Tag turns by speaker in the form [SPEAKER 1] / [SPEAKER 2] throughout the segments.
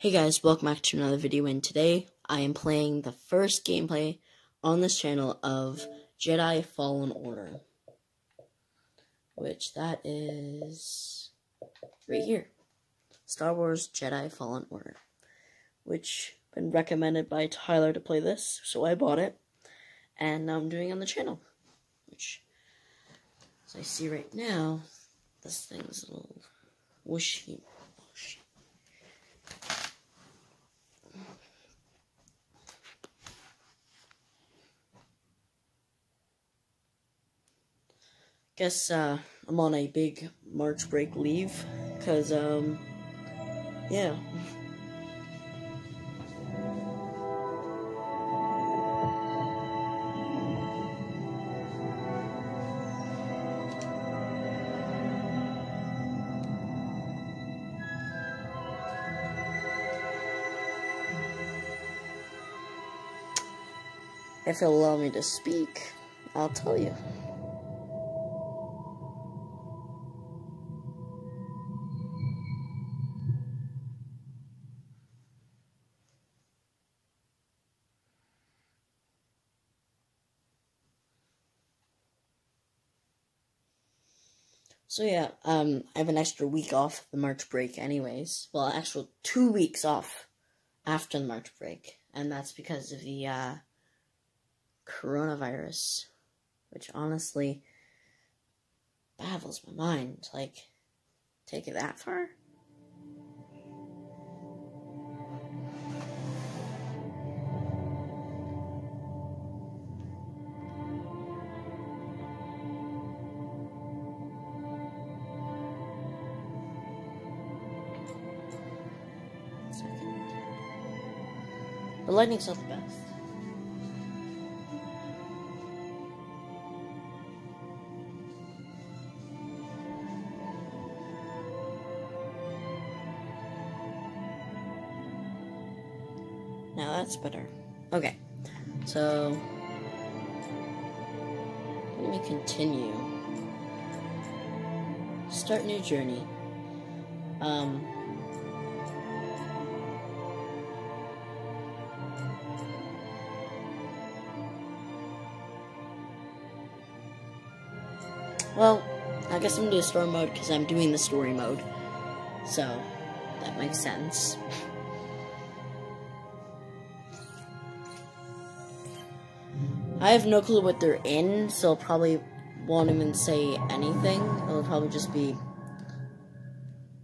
[SPEAKER 1] Hey guys, welcome back to another video, and today I am playing the first gameplay on this channel of Jedi Fallen Order. Which, that is right here. Star Wars Jedi Fallen Order. Which, been recommended by Tyler to play this, so I bought it. And now I'm doing on the channel. Which, as I see right now, this thing's a little wishy guess uh, I'm on a big March break leave, because, um, yeah. If you'll allow me to speak, I'll tell you. So yeah, um, I have an extra week off the March break anyways. Well, actual two weeks off after the March break. And that's because of the, uh, coronavirus. Which honestly baffles my mind. Like, take it that far? Lightning's not the best. Now that's better. Okay, so let me continue. Start new journey. Um, I guess I'm gonna do story mode because I'm doing the story mode. So, that makes sense. I have no clue what they're in, so I'll probably won't even say anything. It'll probably just be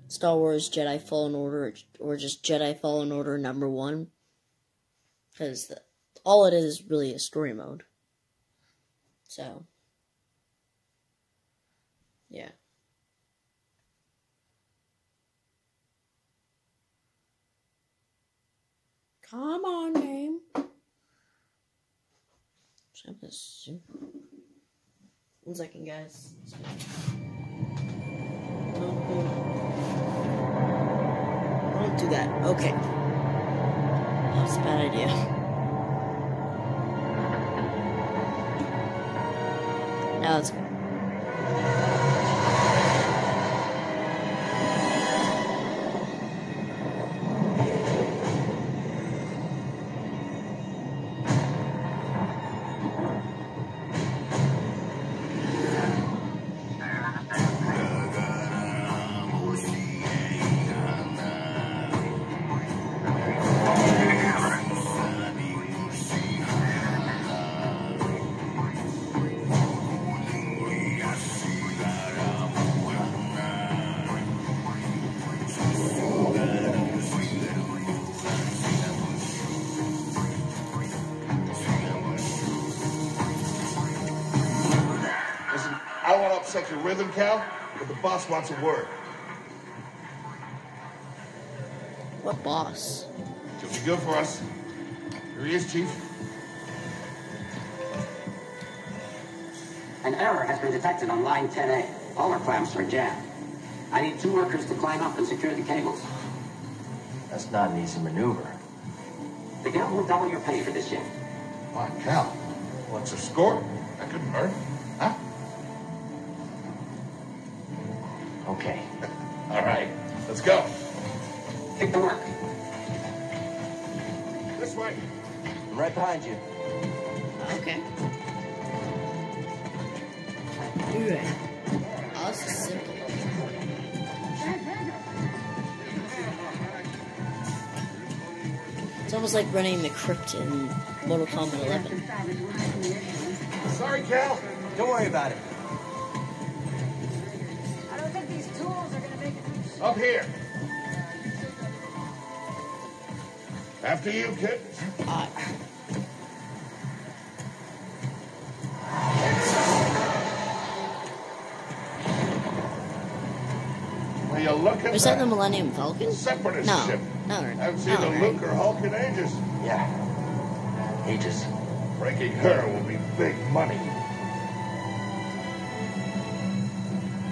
[SPEAKER 1] Star Wars Jedi Fallen Order, or just Jedi Fallen Order number one. Because all it is really a story mode. So. Yeah. Come on, name. One second, guys. Don't do that. Okay. That's a bad idea. Now let's go.
[SPEAKER 2] Rhythm, Cal, but the boss wants a word.
[SPEAKER 1] What boss?
[SPEAKER 2] She'll be good for us. Here he is, Chief.
[SPEAKER 3] An error has been detected on line 10A. All our clamps are jammed. I need two workers to climb up and secure the cables.
[SPEAKER 4] That's not an easy maneuver.
[SPEAKER 3] The Guild will double your pay for this shift.
[SPEAKER 2] My Cal. What's your score? That couldn't hurt.
[SPEAKER 4] Okay.
[SPEAKER 2] All right, let's go.
[SPEAKER 3] Take the mark.
[SPEAKER 2] This way.
[SPEAKER 4] I'm right behind you.
[SPEAKER 1] Okay. Alright. Oh, this simple. It's almost like running the crypt in Mortal Kombat 11.
[SPEAKER 2] Sorry, Cal.
[SPEAKER 4] Don't worry about it.
[SPEAKER 2] Up here. After you, kid.
[SPEAKER 1] Uh,
[SPEAKER 2] Will you look at
[SPEAKER 1] was that the Millennium Falcon?
[SPEAKER 2] Separatist
[SPEAKER 1] No.
[SPEAKER 2] ship.
[SPEAKER 1] No, no,
[SPEAKER 2] Haven't seen
[SPEAKER 1] no,
[SPEAKER 2] a
[SPEAKER 1] right?
[SPEAKER 2] Lucrehulk in ages.
[SPEAKER 4] Yeah. Ages.
[SPEAKER 2] Breaking her will be big money.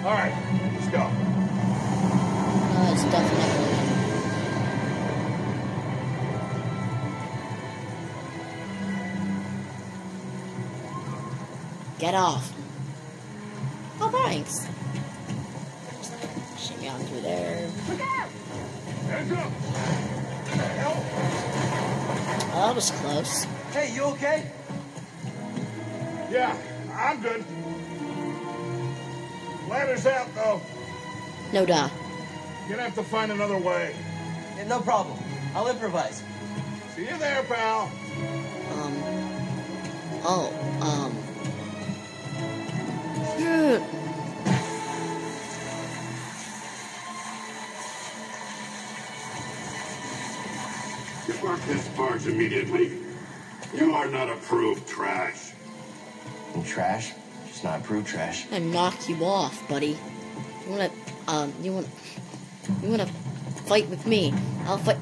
[SPEAKER 2] All right, let's go.
[SPEAKER 1] No, definitely. Get off. Oh, thanks. Shimmy on through there.
[SPEAKER 2] Hands up. Hell,
[SPEAKER 1] Oh, that was close.
[SPEAKER 4] Hey, you okay?
[SPEAKER 2] Yeah, I'm good. Ladder's out, though.
[SPEAKER 1] No duh.
[SPEAKER 2] You're gonna have to find another way.
[SPEAKER 4] Yeah, no problem. I'll improvise.
[SPEAKER 2] See you there, pal.
[SPEAKER 1] Um. Oh, um. Yeah.
[SPEAKER 5] Depart this barge immediately. You are not approved trash.
[SPEAKER 4] And trash? Just not approved trash.
[SPEAKER 1] I knock you off, buddy. You wanna, um, you want, you wanna fight with me? I'll fight.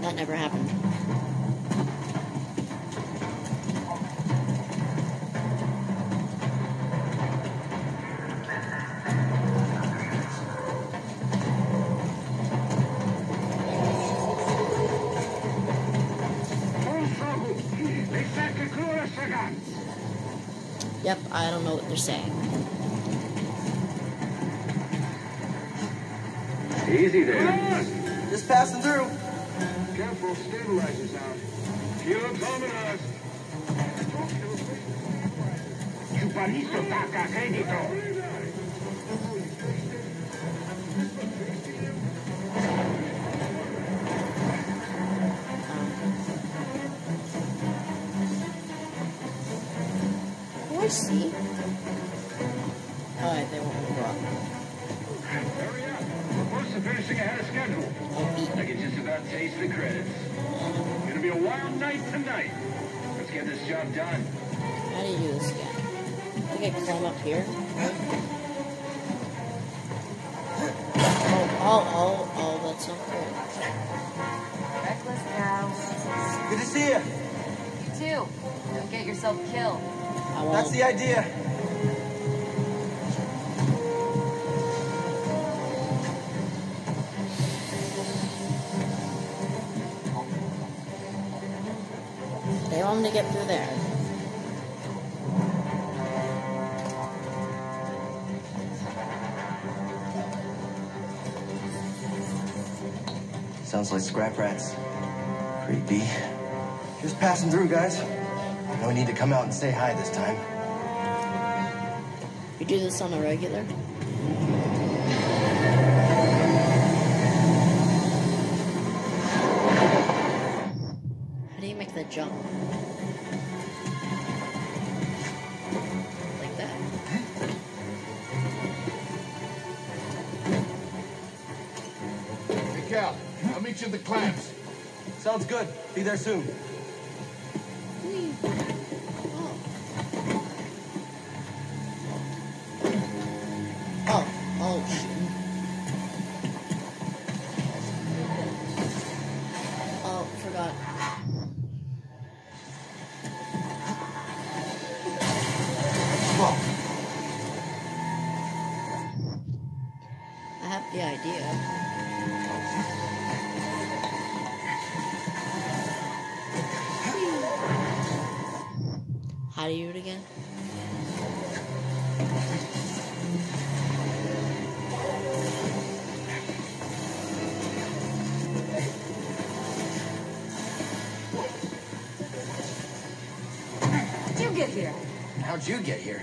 [SPEAKER 1] That never happened. Yep, I don't know what they're saying.
[SPEAKER 6] Easy
[SPEAKER 4] Just passing through.
[SPEAKER 6] Careful, stabilizers out. Kilo Commodus. Chupanito saca crédito.
[SPEAKER 1] They want me to get through there.
[SPEAKER 4] Sounds like scrap rats. Creepy. Just passing through, guys. No need to come out and say hi this time.
[SPEAKER 1] You do this on a regular? Jump? Like that.
[SPEAKER 2] Hey, Cal, I'll meet you at the clamps.
[SPEAKER 4] Sounds good. Be there soon.
[SPEAKER 1] here?
[SPEAKER 4] How'd you get here?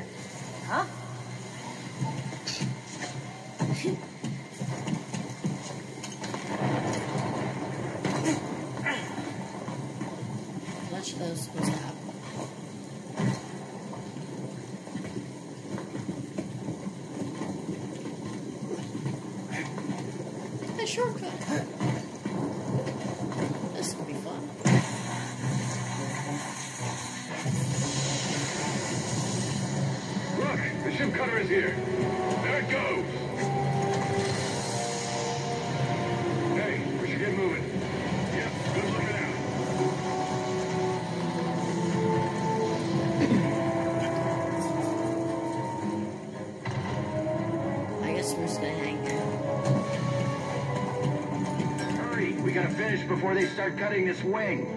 [SPEAKER 7] Cutting this wing.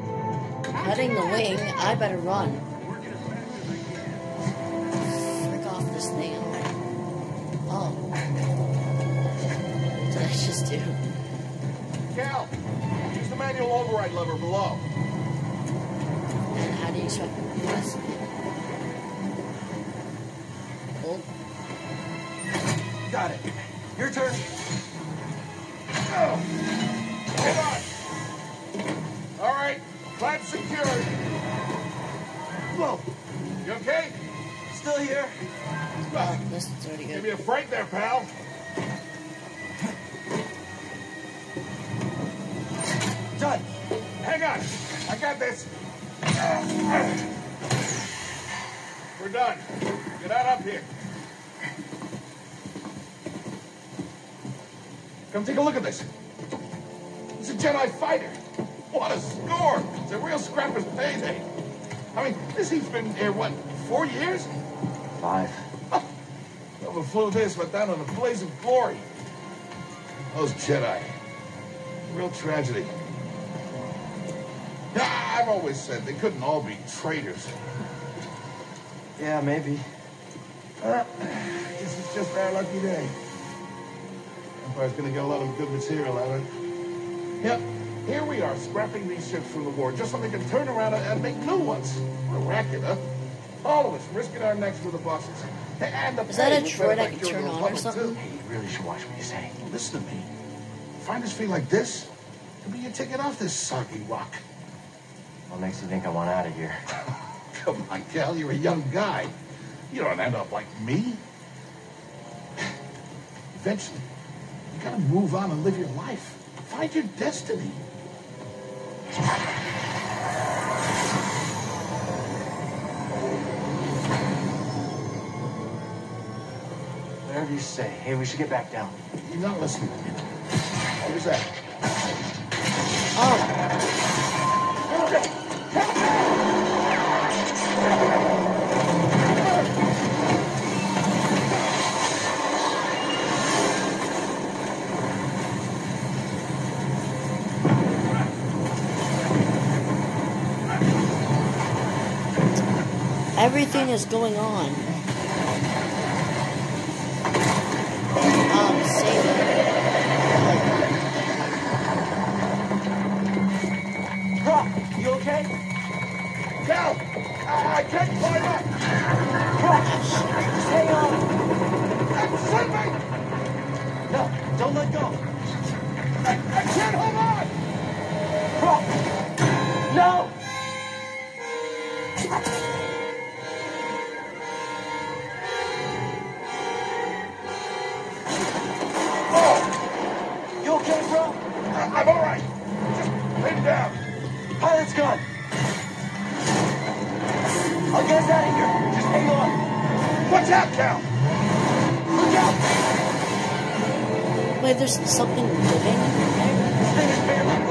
[SPEAKER 1] Cutting the wing, I better run.
[SPEAKER 7] Working as fast as I can.
[SPEAKER 1] Frick off this thing. Oh. What did I just do?
[SPEAKER 2] Cal, use the manual override lever below.
[SPEAKER 1] And how do you expect me to do this? Hold.
[SPEAKER 4] Got it. Your turn.
[SPEAKER 2] Hold secured.
[SPEAKER 4] Whoa.
[SPEAKER 2] You okay?
[SPEAKER 4] Still here.
[SPEAKER 1] This is already
[SPEAKER 2] give me a break there, pal.
[SPEAKER 4] Done.
[SPEAKER 2] Hang on. I got this. We're done. Get out up here. Come take a look at this. It's a Jedi fighter. What a score! A real scrapper's payday. I mean, this he's been here, what, four years?
[SPEAKER 4] Five.
[SPEAKER 2] Whoever flew this went down in a blaze of glory. Those Jedi. Real tragedy. I've always said they couldn't all be traitors.
[SPEAKER 4] Yeah, maybe.
[SPEAKER 2] Uh, guess it's just our lucky day. Empire's gonna get a lot of good material out of it. Yep, here we are, scrapping these ships from the war just so they can turn around and, and make new ones. What a racket, huh? All of us risking our necks for the bosses. And the
[SPEAKER 1] Is that a
[SPEAKER 2] was
[SPEAKER 1] droid
[SPEAKER 2] better
[SPEAKER 1] I can turn on or something?
[SPEAKER 2] too.
[SPEAKER 4] Hey, you really should watch what you say.
[SPEAKER 2] Listen to me. Find us feel like this, it'll be your ticket off this soggy rock.
[SPEAKER 4] What makes you think I want out of here?
[SPEAKER 2] Come on, Cal, you're a young guy. You don't end up like me. Eventually, you gotta move on and live your life. Find your destiny.
[SPEAKER 4] Whatever you say. Hey, we should get back down.
[SPEAKER 2] You're not listening to me. What was that?
[SPEAKER 1] Everything is going on.
[SPEAKER 2] Down.
[SPEAKER 4] Pilot's gun. I'll get us out of here. Just hang on.
[SPEAKER 2] Watch out, Cal!
[SPEAKER 4] Look out.
[SPEAKER 1] Wait, there's something living there?
[SPEAKER 4] This thing is barely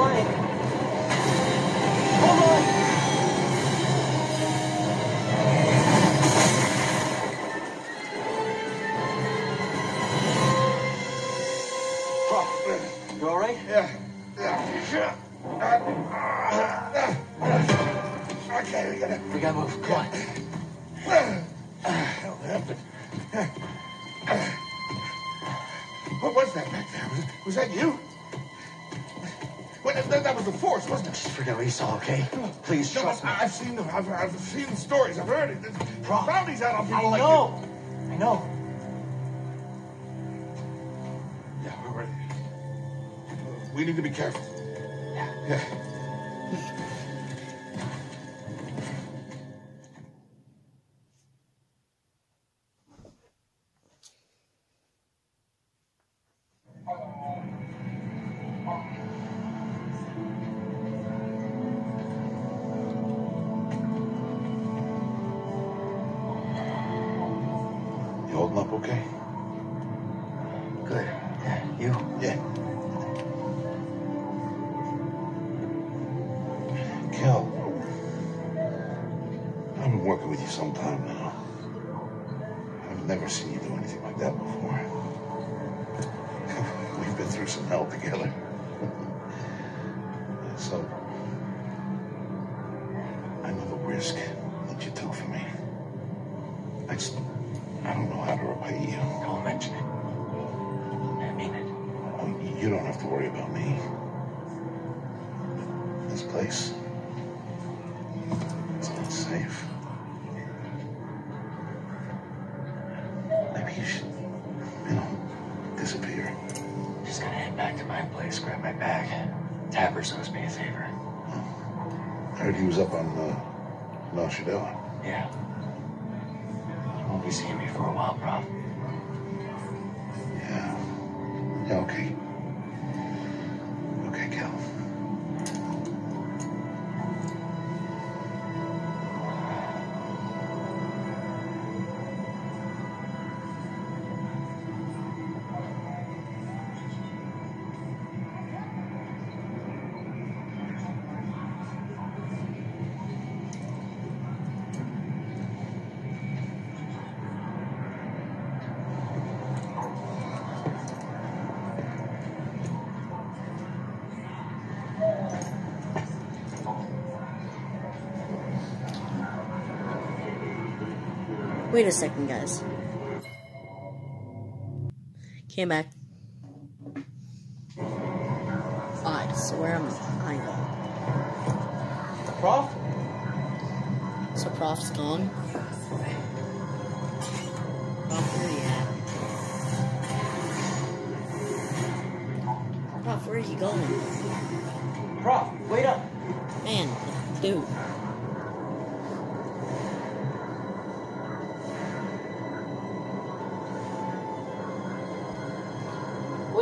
[SPEAKER 2] bounties out on people
[SPEAKER 4] I
[SPEAKER 2] like
[SPEAKER 4] know. I know.
[SPEAKER 2] Yeah, we're ready. We need to be careful.
[SPEAKER 4] Yeah.
[SPEAKER 2] Yeah. You?
[SPEAKER 4] Yeah.
[SPEAKER 2] Kel, I've been working with you some time now. I've never seen you do anything like that before. We've been through some hell together.
[SPEAKER 4] my bag. Tapper owes me a favor.
[SPEAKER 2] I heard he was up on uh, Nostradamus.
[SPEAKER 4] Yeah. Won't be seeing me for a while, Prof.
[SPEAKER 1] Wait a second, guys. Came back. Alright, so where am I going?
[SPEAKER 4] The prof?
[SPEAKER 1] So Prof's gone.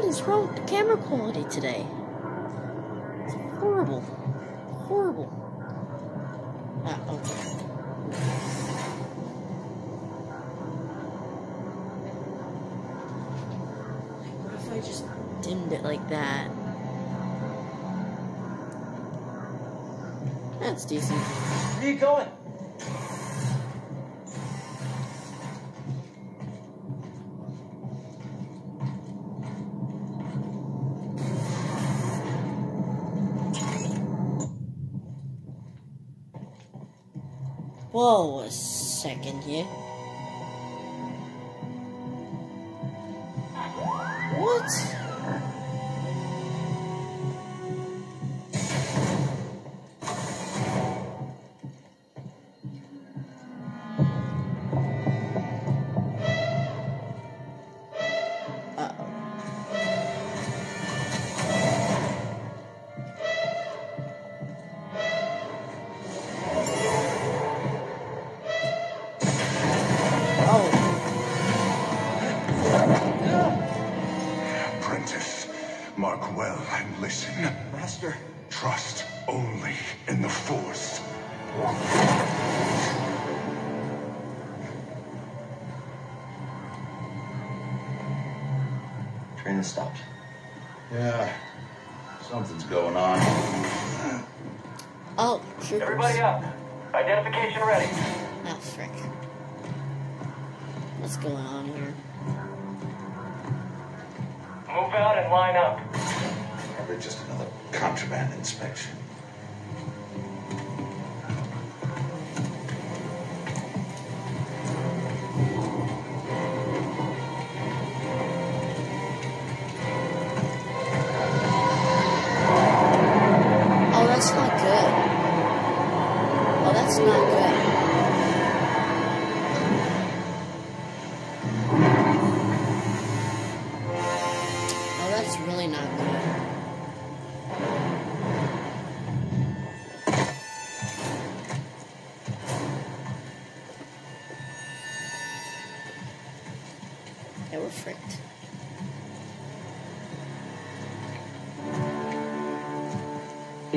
[SPEAKER 1] Is wrong with the camera quality today? It's horrible. Horrible. Ah, okay. What if I just dimmed it like that? That's decent.
[SPEAKER 4] Where are you going?
[SPEAKER 1] Whoa, a second here. What?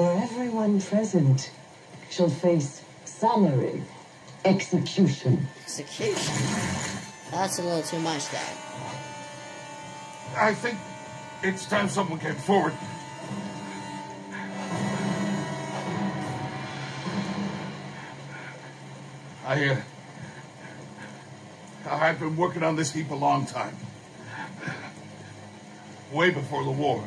[SPEAKER 8] or everyone present shall face summary execution.
[SPEAKER 1] Execution. That's a little too much, Dad.
[SPEAKER 2] I think it's time someone came forward. I, uh, I've been working on this heap a long time. Way before the war.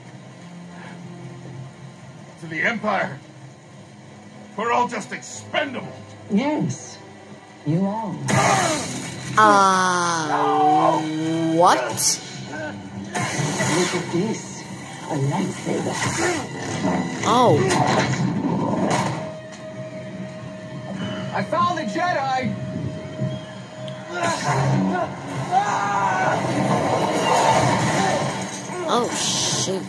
[SPEAKER 2] To the Empire, we're all just expendable.
[SPEAKER 8] Yes, you are.
[SPEAKER 1] Uh, what?
[SPEAKER 8] Look at this. A lightsaber.
[SPEAKER 1] Oh,
[SPEAKER 9] I found the Jedi!
[SPEAKER 1] oh shoot.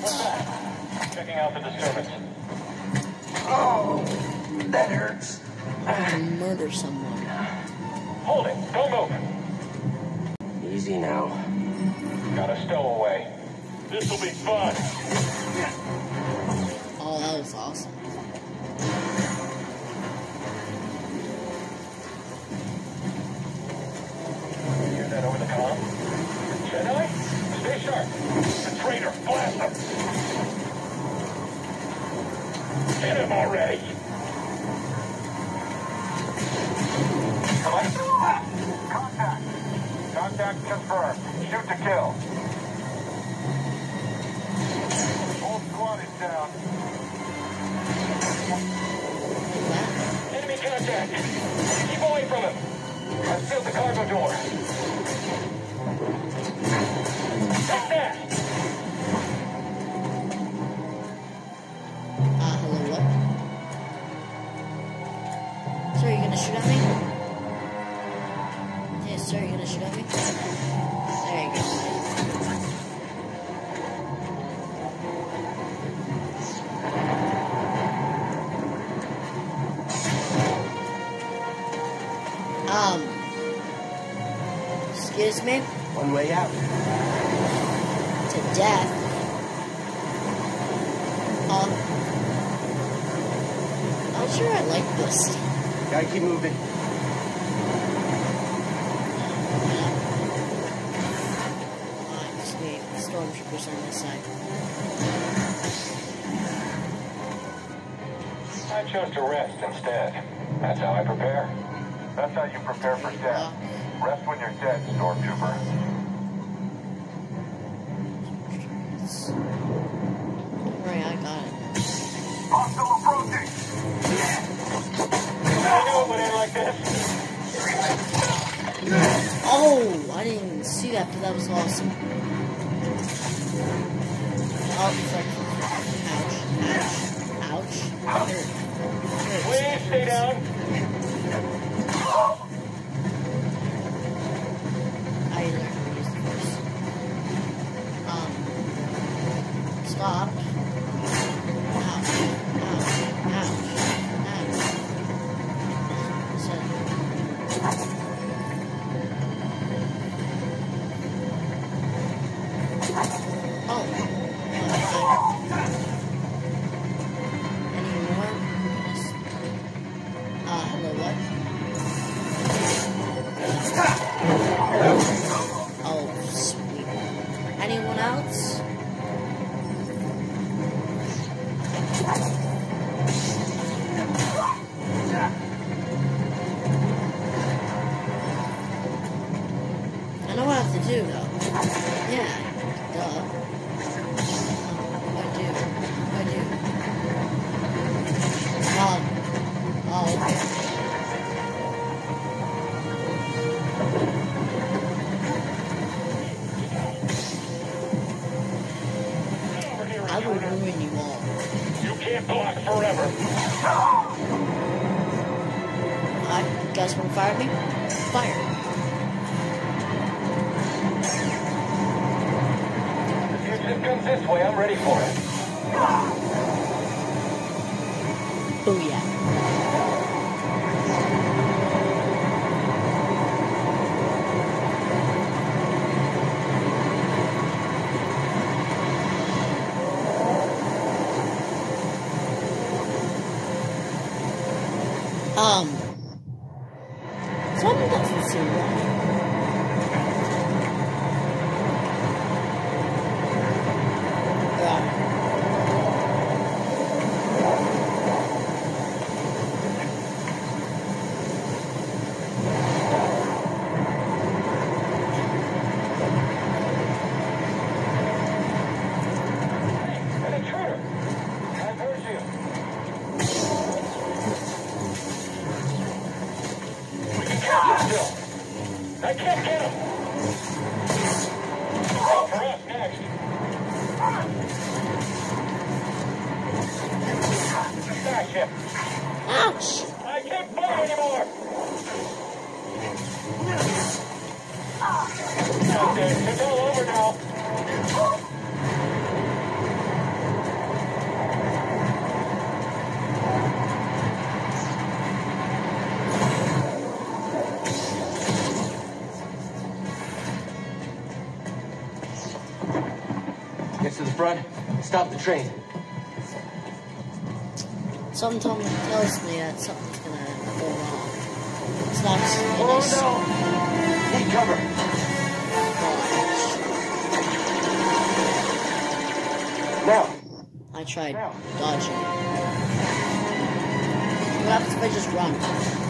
[SPEAKER 7] Checking out the disturbance.
[SPEAKER 9] That hurts.
[SPEAKER 1] I murder someone.
[SPEAKER 7] Hold it. Don't move.
[SPEAKER 9] Easy now.
[SPEAKER 7] Got a stowaway. This'll be fun.
[SPEAKER 1] Oh, that was awesome.
[SPEAKER 7] Hear that over the comm? Jedi? Stay sharp. The traitor. Blast him. Hit him already.
[SPEAKER 1] Excuse me?
[SPEAKER 9] One way out.
[SPEAKER 1] to death. Um, not sure I like this.
[SPEAKER 9] Gotta keep moving.
[SPEAKER 1] Uh, just need stormtroopers on this side.
[SPEAKER 7] I chose to rest instead. That's how I prepare. That's how you prepare for death. Rest when you're dead, Stormtrooper.
[SPEAKER 1] I got it.
[SPEAKER 7] Hostile approaching! I knew it would like this.
[SPEAKER 1] Oh, I didn't even see that, but that was awesome. Oh. Ouch. Ouch. Ouch.
[SPEAKER 7] Please stay down.
[SPEAKER 1] Stop. Ouch! I
[SPEAKER 7] can't play anymore! Okay, it's all over now.
[SPEAKER 9] Get to the front, stop the train.
[SPEAKER 1] Something tells me that something's gonna go wrong. It's not.
[SPEAKER 9] Oh no! Need cover. Now.
[SPEAKER 1] I tried now. dodging. What happens if I just run?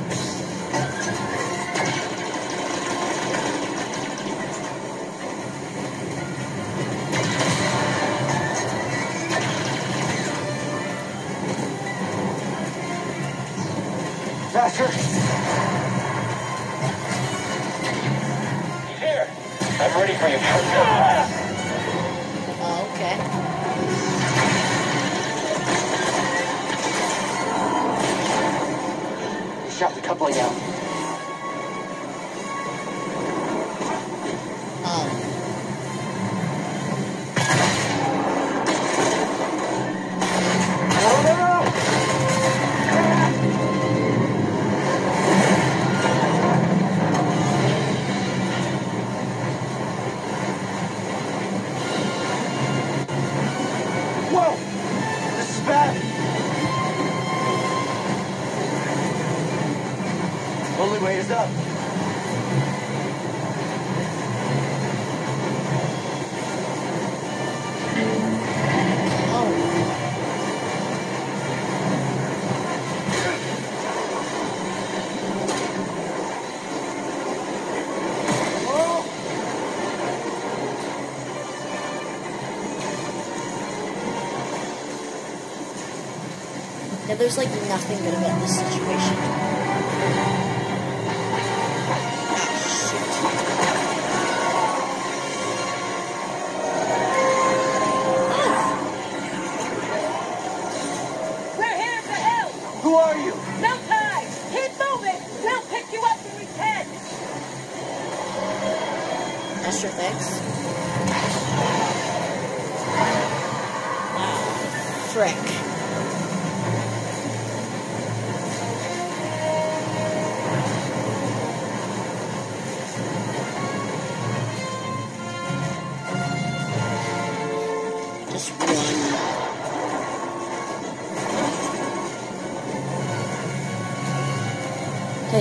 [SPEAKER 1] there's like nothing good about this situation.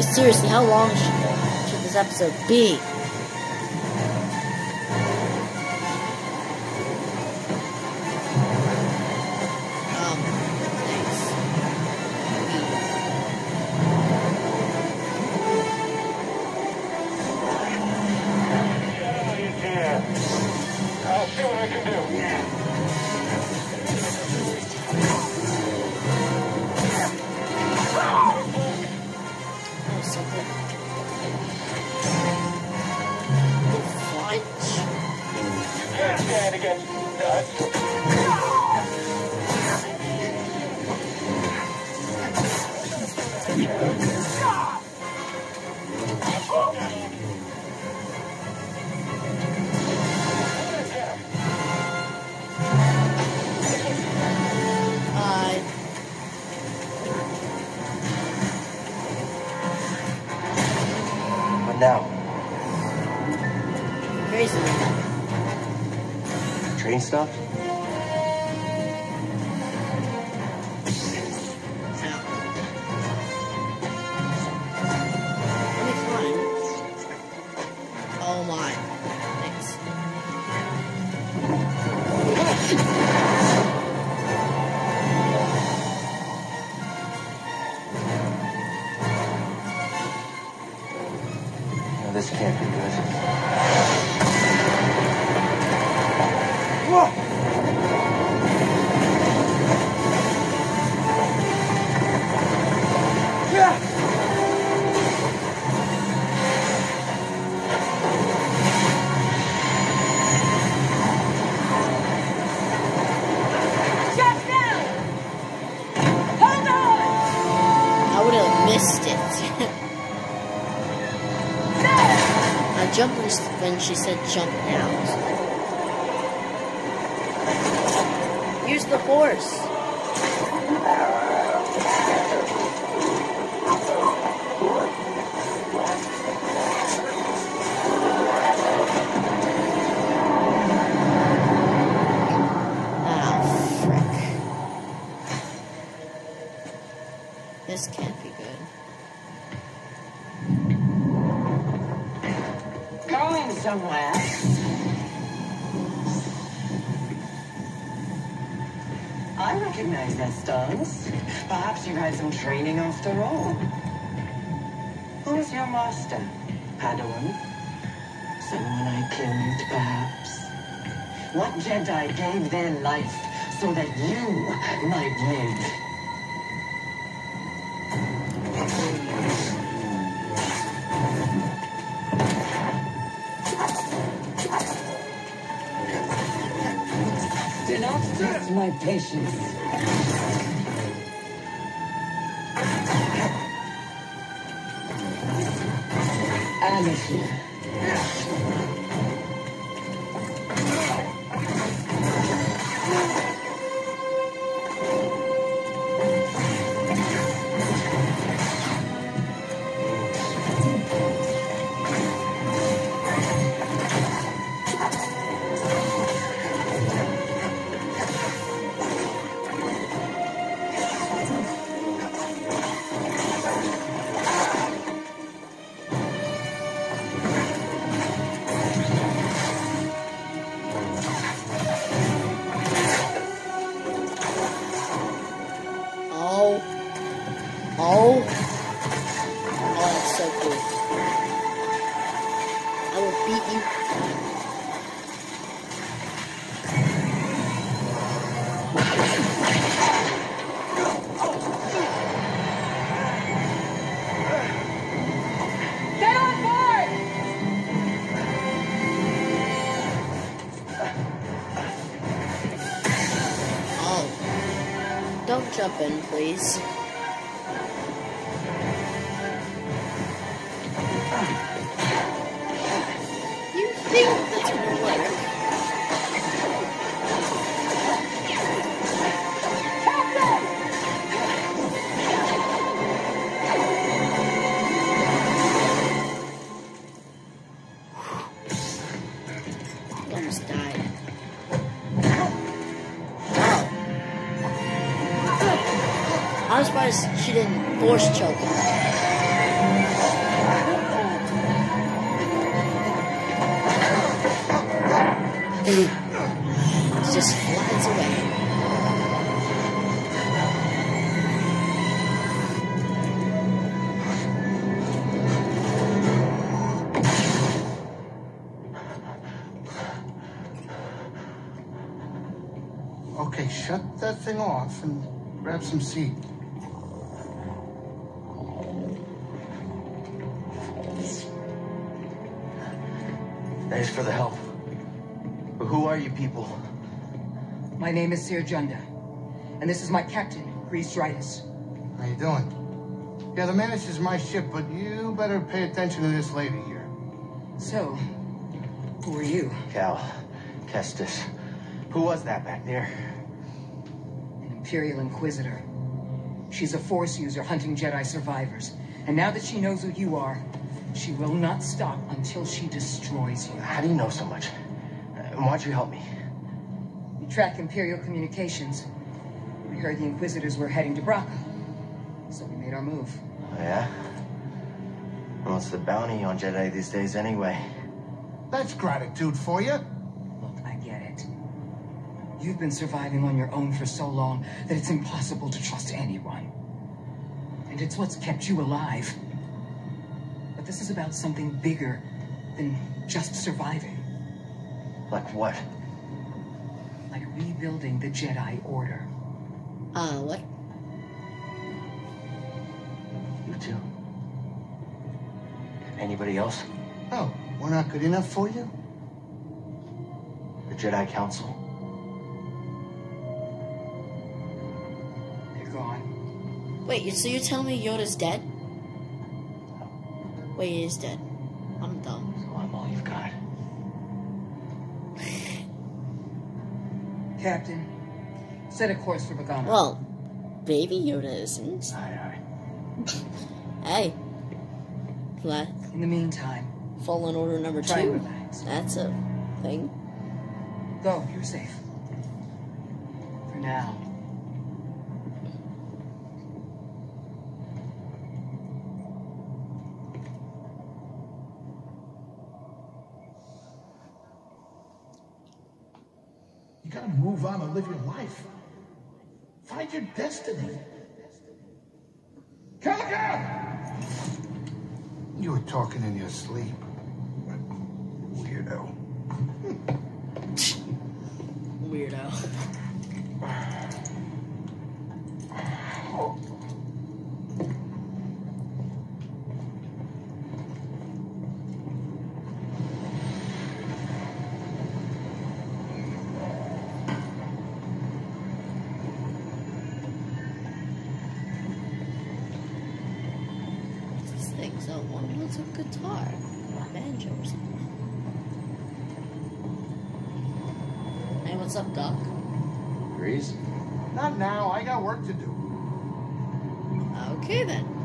[SPEAKER 1] Seriously, how long should, should this episode be? She- said jump now. Use the horse.
[SPEAKER 8] I recognize that stance. Perhaps you've had some training after all. Who's your master? Padawan? Someone I killed, perhaps? What Jedi gave their life so that you might live? My patience. Anakin.
[SPEAKER 1] Don't jump in, please. Choke him. It just flies away.
[SPEAKER 2] Okay, shut that thing off and grab some seat.
[SPEAKER 4] Thanks for the help. But who are you people?
[SPEAKER 10] My name is Cere Junda, and this is my captain, Greez Dritus.
[SPEAKER 2] How are you doing? Yeah, the Mantis is my ship, but you better pay attention to this lady here.
[SPEAKER 10] So, who are you?
[SPEAKER 4] Cal. Kestis. Who was that back there?
[SPEAKER 10] An Imperial Inquisitor. She's a Force user hunting Jedi survivors. And now that she knows who you are, she will not stop until she destroys you.
[SPEAKER 4] How do you know so much? And why'd you help me?
[SPEAKER 10] We track Imperial communications. We heard the Inquisitors were heading to Bracca. So we made our move.
[SPEAKER 4] Oh, yeah? And What's the bounty on Jedi these days anyway?
[SPEAKER 2] That's gratitude for you.
[SPEAKER 10] Look, I get it. You've been surviving on your own for so long that it's impossible to trust anyone. And it's what's kept you alive. But this is about something bigger than just surviving.
[SPEAKER 4] Like what?
[SPEAKER 10] Like rebuilding the Jedi Order.
[SPEAKER 1] Uh, what?
[SPEAKER 4] You too. Anybody else?
[SPEAKER 2] Oh, we're not good enough for you?
[SPEAKER 4] The Jedi Council?
[SPEAKER 10] They're gone.
[SPEAKER 1] Wait, so you're telling me Yoda's dead? Wait, he is dead. I'm dumb.
[SPEAKER 4] So I'm all you've got.
[SPEAKER 10] Captain, set a course for Bogano.
[SPEAKER 1] Well, baby Yoda isn't.
[SPEAKER 4] Aye, aye.
[SPEAKER 1] Hey. Flat.
[SPEAKER 10] In the meantime,
[SPEAKER 1] Fallen Order number
[SPEAKER 10] try and
[SPEAKER 1] two.
[SPEAKER 10] relax.
[SPEAKER 1] That's a thing.
[SPEAKER 10] Go, you're safe. For now.
[SPEAKER 2] You gotta move on and live your life. Find your destiny. Calico! You were talking in your sleep. Weirdo.
[SPEAKER 1] Weirdo. These things are one was a guitar, or banjo or something. Hey, what's up, Doc?
[SPEAKER 4] Greez?
[SPEAKER 2] Not now. I got work to do.
[SPEAKER 1] Okay then.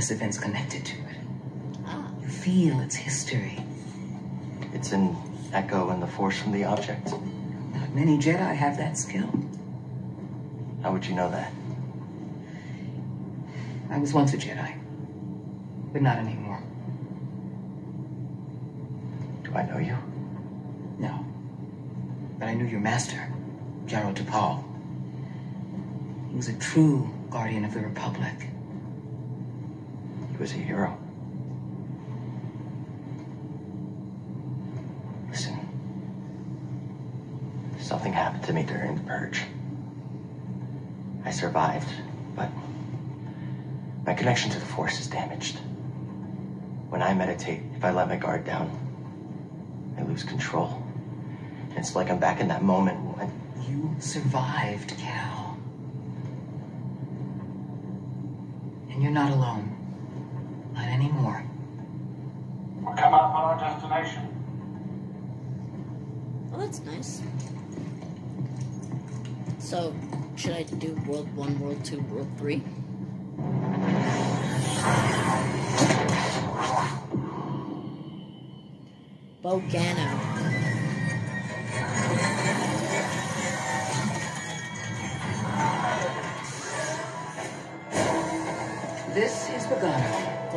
[SPEAKER 10] Object and witness events connected to it.
[SPEAKER 1] Ah,
[SPEAKER 10] You feel its history.
[SPEAKER 4] It's an echo in the force from the object.
[SPEAKER 10] Not many Jedi have that skill.
[SPEAKER 4] How would you know that?
[SPEAKER 10] I was once a Jedi, but not anymore.
[SPEAKER 4] Do I know you?
[SPEAKER 10] No. But I knew your master, Jaro Tapal. He was a true guardian of the Republic.
[SPEAKER 4] Was a hero. Listen. Something happened to me during the purge. I survived, but my connection to the Force is damaged. When I meditate, if I let my guard down, I lose control. And it's like I'm back in that moment when
[SPEAKER 10] You survived, Cal. And you're not alone. Not anymore.
[SPEAKER 7] We're coming up on our destination.
[SPEAKER 1] Well, that's nice. So, should I do World 1, World 2, World 3? Bogano.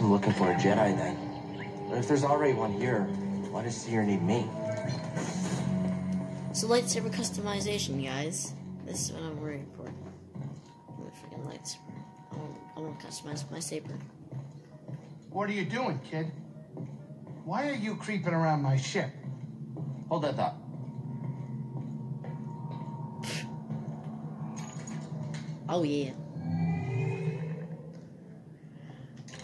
[SPEAKER 4] Guess I'm looking for a Jedi then. But if there's already one here, why does Cere need me?
[SPEAKER 1] So lightsaber customization, guys. This is what I'm worried for. The freaking lightsaber. I want, I want to customize my saber.
[SPEAKER 2] What are you doing, kid? Why are you creeping around my ship?
[SPEAKER 4] Hold that thought.
[SPEAKER 1] Oh yeah.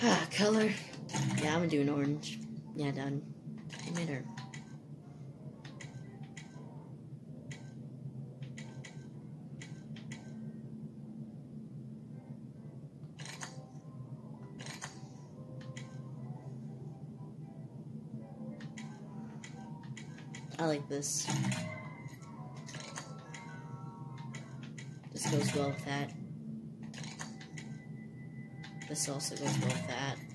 [SPEAKER 1] Ah, color. Yeah, I'm gonna do an orange. Yeah, done. I made her. I like this. This goes well with that. This also goes with that.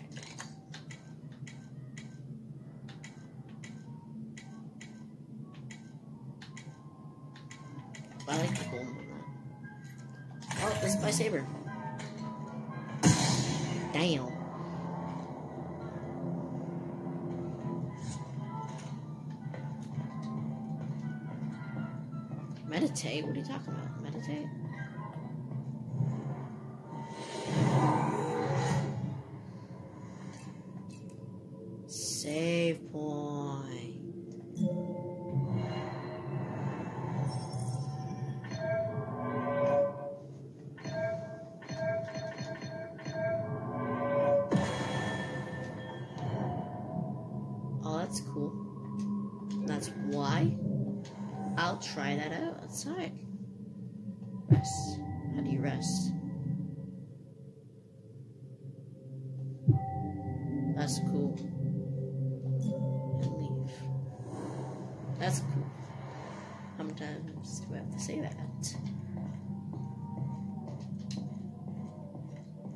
[SPEAKER 1] Do I have to say that?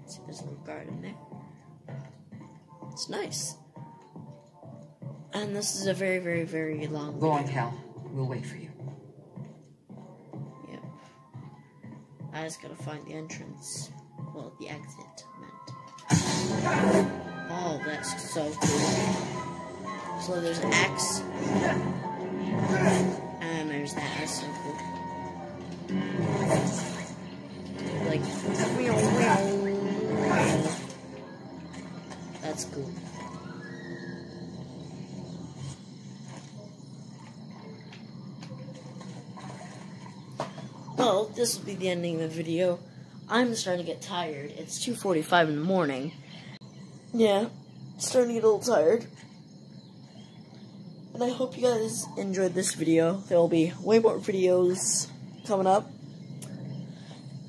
[SPEAKER 1] See, there's a little garden there. It's nice. And this is a very, very, very long
[SPEAKER 10] Go on. Cal. We'll wait for you.
[SPEAKER 1] Yep. I just gotta find the entrance. Well, the exit meant. Oh, that's so cool. So there's an X. And there's that. That's so cool. Like. That's cool. Well, this will be the ending of the video. I'm starting to get tired. It's 2:45 in the morning. Yeah, starting to get a little tired. And I hope you guys enjoyed this video. There will be way more videos coming up.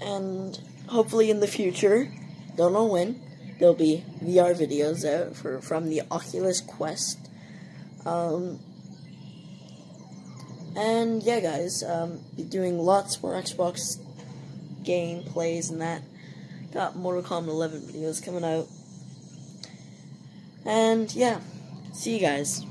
[SPEAKER 1] And hopefully in the future, don't know when, there'll be VR videos out for from the Oculus Quest. Um, and yeah, guys, um, be doing lots more Xbox gameplays and that. Got Mortal Kombat 11 videos coming out. And yeah, see you guys.